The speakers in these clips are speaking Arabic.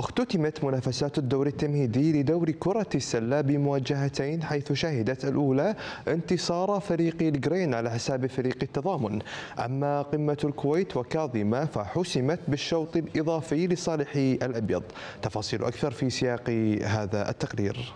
اختتمت منافسات الدور التمهيدي لدور كرة السلة بمواجهتين حيث شهدت الأولى انتصار فريق الجرين على حساب فريق التضامن. أما قمة الكويت وكاظمة فحسمت بالشوط الإضافي لصالح الأبيض. تفاصيل أكثر في سياق هذا التقرير.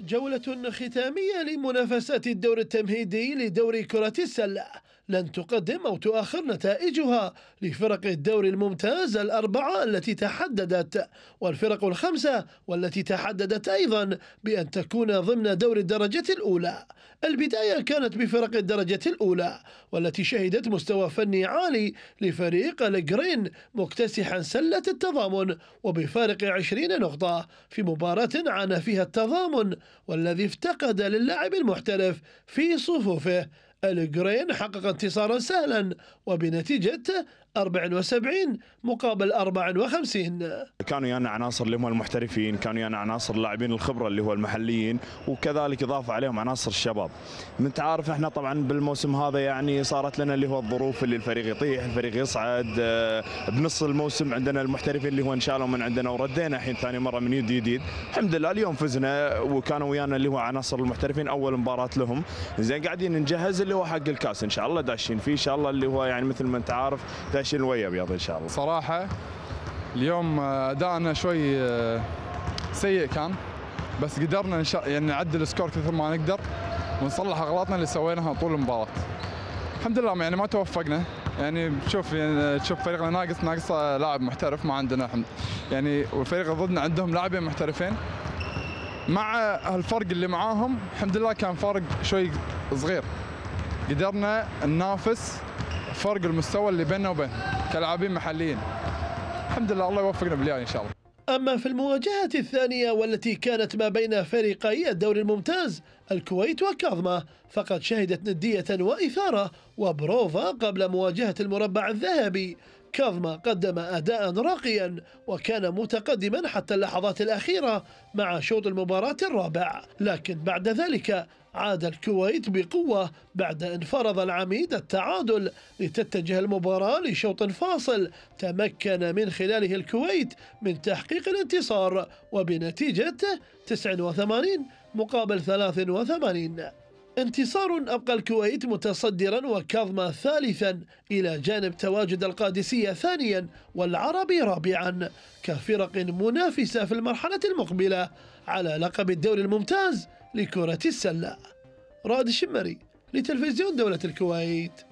جولة ختامية لمنافسات الدور التمهيدي لدور كرة السلة. لن تقدم أو تؤخر نتائجها لفرق الدور الممتاز الأربعة التي تحددت والفرق الخمسة والتي تحددت أيضا بأن تكون ضمن دور الدرجة الأولى. البداية كانت بفرق الدرجة الأولى والتي شهدت مستوى فني عالي لفريق الجرين مكتسحا سلة التضامن وبفارق 20 نقطة في مباراة عانى فيها التضامن والذي افتقد للاعب المحترف في صفوفه الجرين حقق انتصارا سهلا وبنتيجة 74 مقابل 54 كانوا يانا عناصر اللي هم المحترفين كانوا يانا عناصر اللاعبين الخبرة اللي هو المحليين وكذلك اضاف عليهم عناصر الشباب. أنت عارف إحنا طبعا بالموسم هذا يعني صارت لنا اللي هو الظروف اللي الفريق يطيح الفريق يصعد آه، بنص الموسم عندنا المحترفين اللي هو انشالوا من عندنا وردينا الحين ثاني مرة من يد جديد. الحمد لله اليوم فزنا وكانوا ويانا اللي هو عناصر المحترفين أول مباراة لهم. زين قاعدين نجهز اللي هو حق الكاس إن شاء الله داشين فيه إن شاء الله اللي هو يعني مثل ما أنت عارف داشين الوي أبيض إن شاء الله. صراحة اليوم أدائنا شوي آه، سيء كان بس قدرنا إن شاء يعني نعدل ال score كثر ما نقدر ونصلح أغلاطنا اللي سويناها طول المباراة. الحمد لله يعني ما توفقنا. يعني شوف يعني تشوف فريقنا ناقص ناقص لاعب محترف ما عندنا حمد يعني والفريق ضدنا عندهم لاعبين محترفين. مع هالفرق اللي معاهم الحمد لله كان فرق شوي صغير. قدرنا ننافس فرق المستوى اللي بيننا وبينهم كلاعبين محليين. الحمد لله الله يوفقنا بالياي إن شاء الله. أما في المواجهة الثانية والتي كانت ما بين فريقي الدوري الممتاز الكويت وكاظمة فقد شهدت ندية وإثارة وبروفا قبل مواجهة المربع الذهبي. كاظمة قدم أداء راقيا وكان متقدما حتى اللحظات الأخيرة مع شوط المباراة الرابع. لكن بعد ذلك عاد الكويت بقوة بعد أن فرض العميد التعادل لتتجه المباراة لشوط فاصل تمكن من خلاله الكويت من تحقيق الانتصار وبنتيجة 89 مقابل 83 انتصار أبقى الكويت متصدرا وكاظمة ثالثا. إلى جانب تواجد القادسية ثانيا والعربي رابعا. كفرق منافسة في المرحلة المقبلة على لقب الدوري الممتاز لكرة السلة. راد الشمري لتلفزيون دولة الكويت.